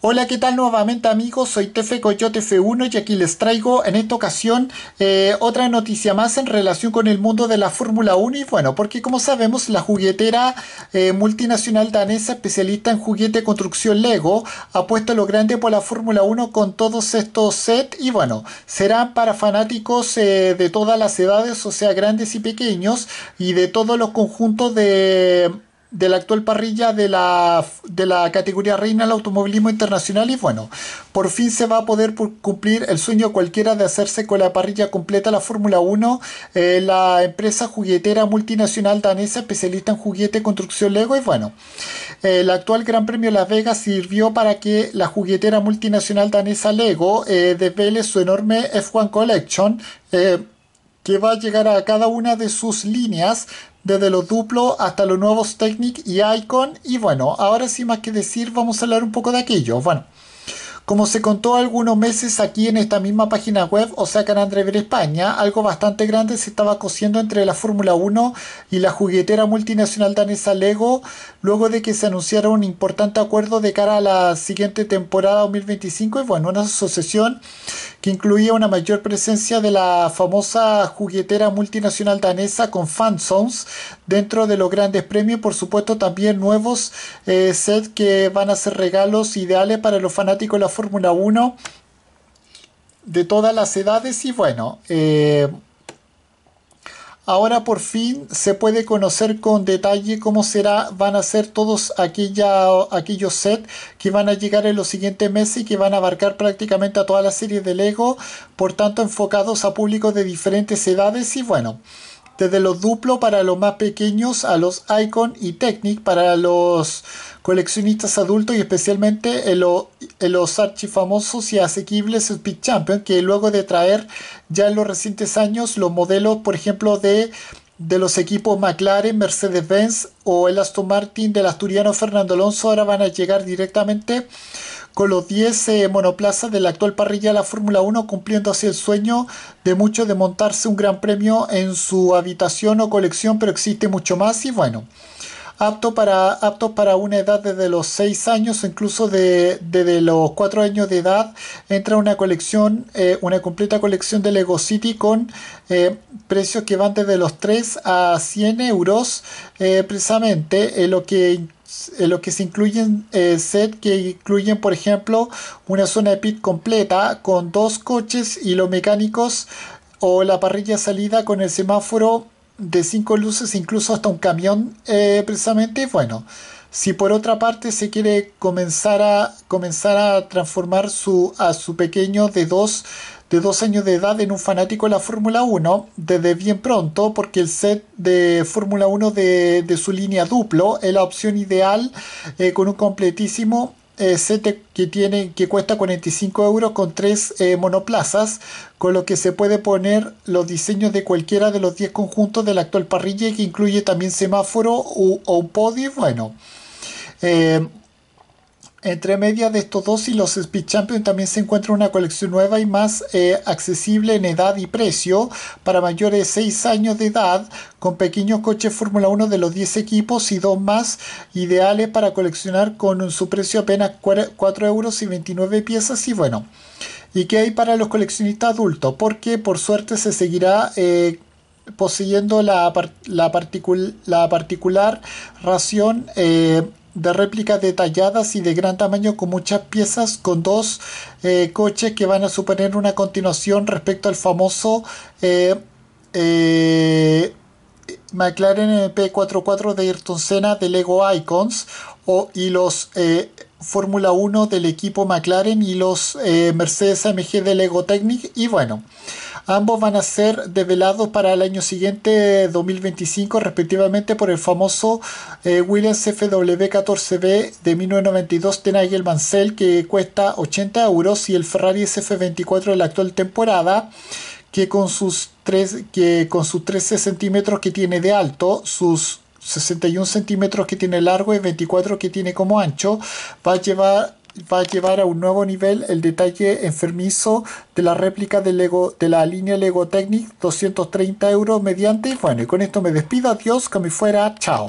Hola, ¿qué tal nuevamente amigos? Soy Tefe Coyote F1 y aquí les traigo en esta ocasión eh, otra noticia más en relación con el mundo de la Fórmula 1 y bueno, porque como sabemos la juguetera eh, multinacional danesa especialista en juguete construcción Lego ha puesto lo grande por la Fórmula 1 con todos estos sets y bueno, serán para fanáticos eh, de todas las edades, o sea, grandes y pequeños y de todos los conjuntos de de la actual parrilla de la, de la categoría reina del automovilismo internacional y bueno, por fin se va a poder cumplir el sueño cualquiera de hacerse con la parrilla completa la Fórmula 1. Eh, la empresa juguetera multinacional danesa especialista en juguete construcción Lego y bueno, el actual Gran Premio Las Vegas sirvió para que la juguetera multinacional danesa Lego eh, desvele su enorme F1 Collection. Eh, que va a llegar a cada una de sus líneas desde los duplos hasta los nuevos Technic y Icon. Y bueno, ahora sin más que decir, vamos a hablar un poco de aquello. Bueno, como se contó algunos meses aquí en esta misma página web, o sea, Canal Driver España, algo bastante grande se estaba cosiendo entre la Fórmula 1 y la juguetera multinacional danesa Lego, luego de que se anunciara un importante acuerdo de cara a la siguiente temporada 2025 y bueno, una asociación que incluía una mayor presencia de la famosa juguetera multinacional danesa con fanzones dentro de los grandes premios, por supuesto también nuevos eh, sets que van a ser regalos ideales para los fanáticos de la Fórmula 1 de todas las edades. Y bueno, eh, Ahora por fin se puede conocer con detalle cómo será, van a ser todos aquellos sets que van a llegar en los siguientes meses y que van a abarcar prácticamente a toda la serie de Lego, por tanto enfocados a públicos de diferentes edades y bueno, desde los duplo para los más pequeños a los Icon y Technic para los coleccionistas adultos y especialmente en, los archifamosos y asequibles Speed Champion que luego de traer ya en los recientes años los modelos por ejemplo de de los equipos McLaren, Mercedes-Benz o el Aston Martin del asturiano Fernando Alonso ahora van a llegar directamente con los 10 eh, monoplazas de la actual parrilla de la Fórmula 1, cumpliendo así el sueño de muchos de montarse un gran premio en su habitación o colección, pero existe mucho más y bueno. Apto para, apto para una edad desde los 6 años o incluso de, desde los 4 años de edad entra una colección, eh, una completa colección de Lego City con eh, precios que van desde los 3 a 100 euros precisamente lo que en lo que se incluyen eh, set que incluyen por ejemplo una zona de pit completa con dos coches y los mecánicos o la parrilla salida con el semáforo de cinco luces incluso hasta un camión eh, precisamente. Bueno si por otra parte se quiere comenzar a comenzar a transformar su a su pequeño de dos de dos años de edad en un fanático de la Fórmula 1 desde bien pronto porque el set de Fórmula 1 de, su línea duplo es la opción ideal eh, con un completísimo eh, set que tiene que cuesta 45 euros con tres eh, monoplazas con lo que se puede poner los diseños de cualquiera de los 10 conjuntos de la actual parrilla que incluye también semáforo o, un podio bueno entre medias de estos dos y los Speed Champions también se encuentra una colección nueva y más eh, accesible en edad y precio para mayores de 6 años de edad con pequeños coches Fórmula 1 de los 10 equipos y dos más ideales para coleccionar con su precio apenas 4 euros y 29 piezas y bueno. ¿Y qué hay para los coleccionistas adultos? Porque por suerte se seguirá eh, poseyendo la, la, la particular ración eh, de réplicas detalladas y de gran tamaño con muchas piezas con dos eh, coches que van a suponer una continuación respecto al famoso eh, eh, McLaren MP44 de Ayrton Senna de Lego Icons o, y los Fórmula 1 del equipo McLaren y los Mercedes AMG de Lego Technic y bueno Ambos van a ser develados para el año siguiente, 2025, respectivamente, por el famoso eh, Williams FW14B de 1992 de Nigel Mansell, que cuesta 80 euros, y el Ferrari SF24 de la actual temporada, que con sus, que con sus 13 centímetros que tiene de alto, sus 61 centímetros que tiene largo y 24 que tiene como ancho, va a llevar va a llevar a un nuevo nivel el detalle enfermizo de la réplica de, Lego, de la línea Lego Technic 230 euros mediante. Bueno, y con esto me despido. Adiós, que me fuera. Chao.